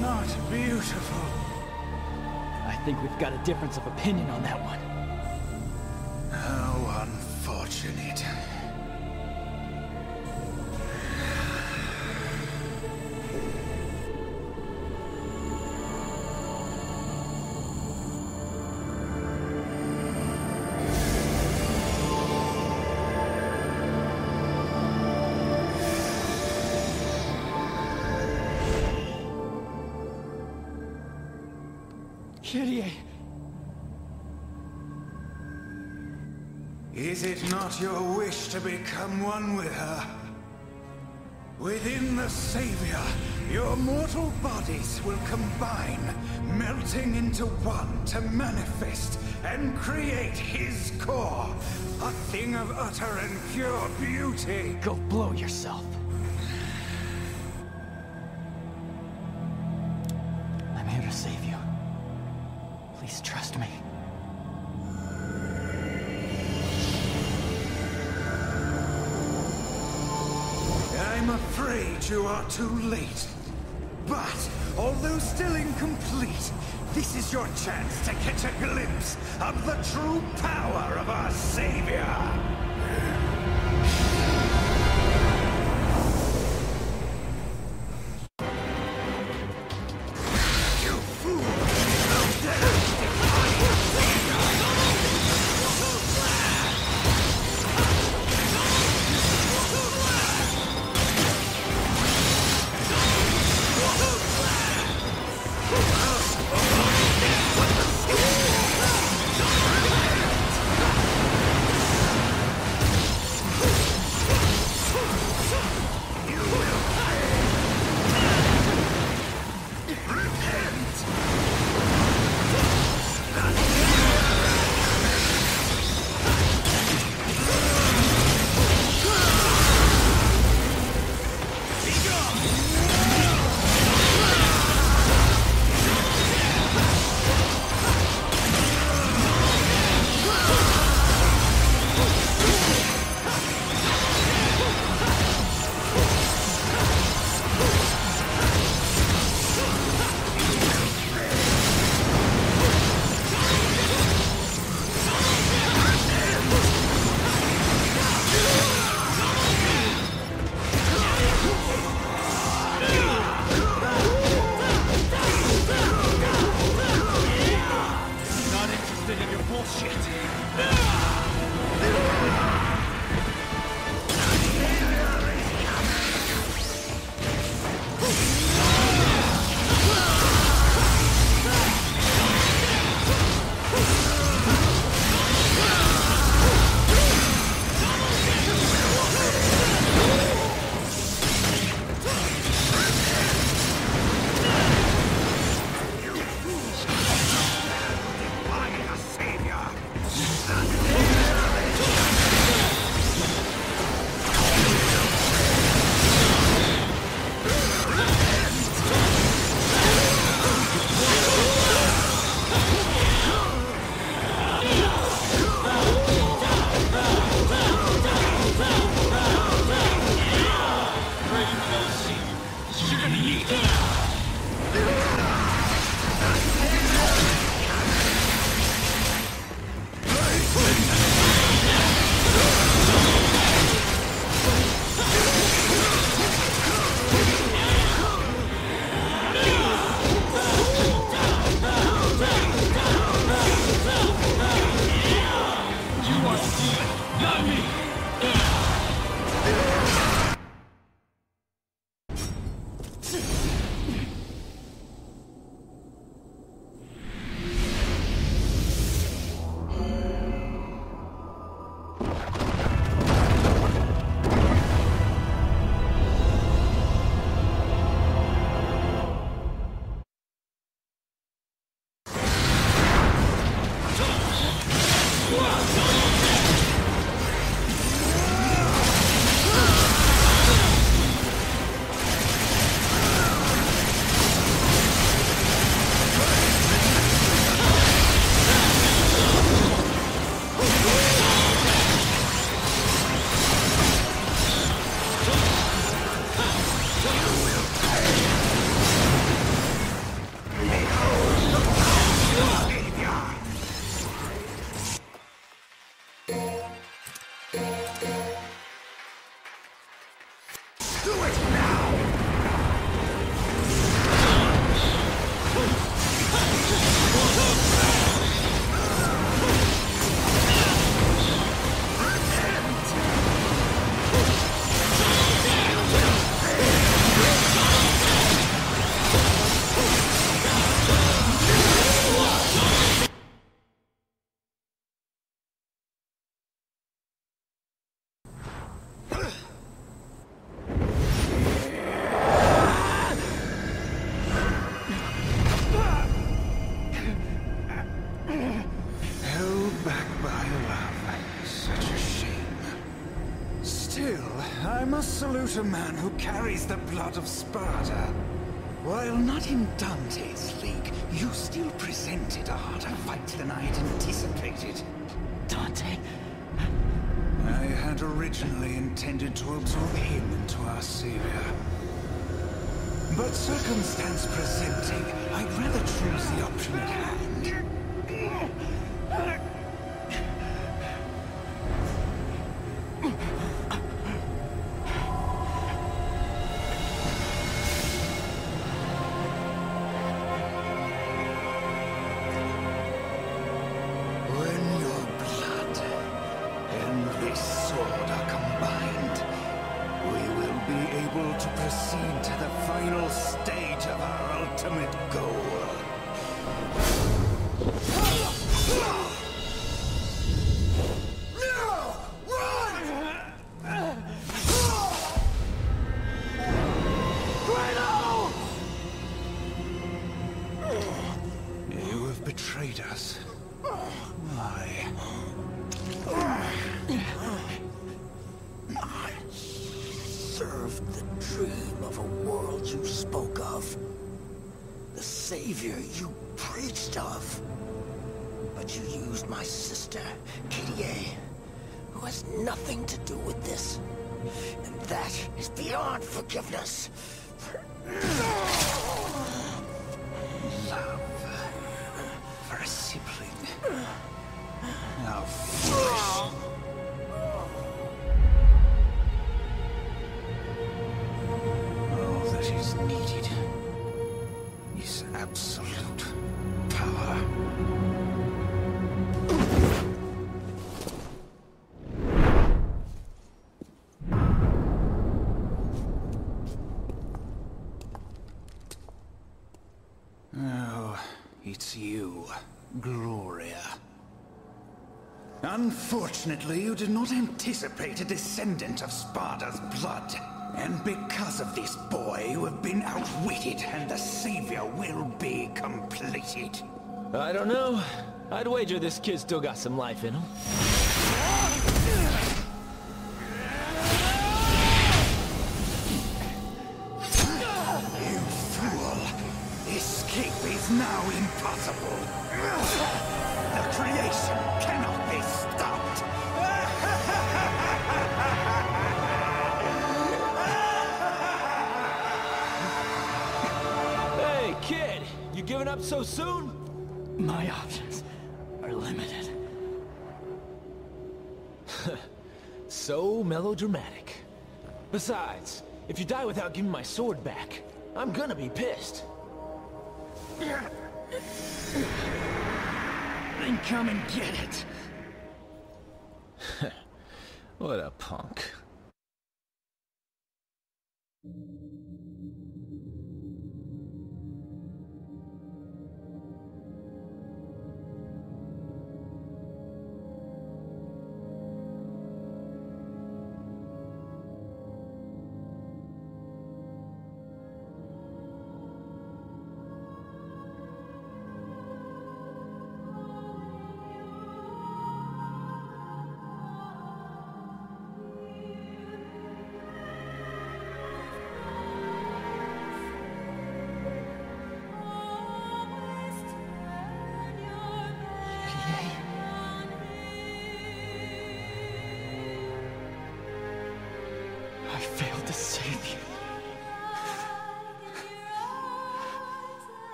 not beautiful. I think we've got a difference of opinion on that one. How unfortunate. Not your wish to become one with her? Within the Savior, your mortal bodies will combine, melting into one to manifest and create his core, a thing of utter and pure beauty. go blow yourself. Too late. But, although still incomplete, this is your chance to catch a glimpse of the true power of our Savior. Wow. Man who carries the blood of Sparda. While not in Dante's league, you still presented a harder fight than I had anticipated. Dante? I had originally intended to absorb him into our savior. But circumstance presenting, I'd rather choose the option at hand. Dream world you spoke of. The savior you preached of. But you used my sister, Kyrie, who has nothing to do with this. And that is beyond forgiveness. Love for a sibling. Foolish. Needed is absolute power. Oh, it's you, Gloria. Unfortunately, you did not anticipate a descendant of Sparda's blood. And because of this boy, you have been outwitted, and the savior will be completed. I don't know. I'd wager this kid still got some life in him. You fool! Escape is now impossible! The creation cannot be stopped! Giving up so soon? My options are limited. So melodramatic. Besides, if you die without giving my sword back, I'm gonna be pissed. Then come and get it. What a punk.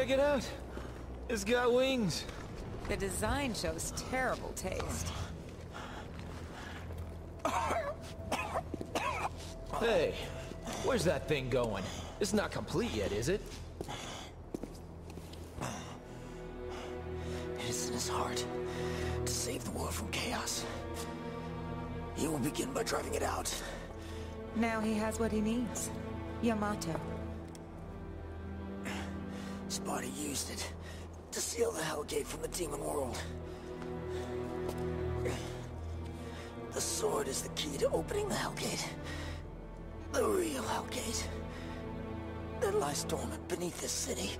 Check it out. It's got wings. The design shows terrible taste. Hey, where's that thing going? It's not complete yet, is it? It is in his heart to save the world from chaos. He will begin by driving it out. Now he has what he needs. Yamato. Sparda used it to seal the Hellgate from the demon world. The sword is the key to opening the Hellgate. The real Hellgate. That lies dormant beneath this city.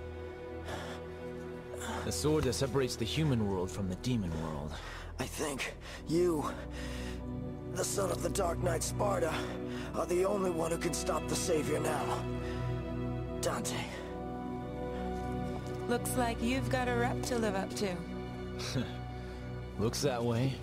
The sword that separates the human world from the demon world. I think you, the son of the Dark Knight Sparda, are the only one who can stop the Savior now. Dante. Looks like you've got a rep to live up to. Looks that way.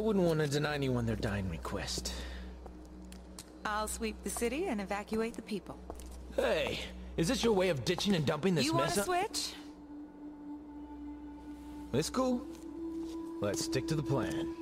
Wouldn't want to deny anyone their dying request. I'll sweep the city and evacuate the people. Hey, is this your way of ditching and dumping this you want mess? to up- switch? It's cool. Let's stick to the plan.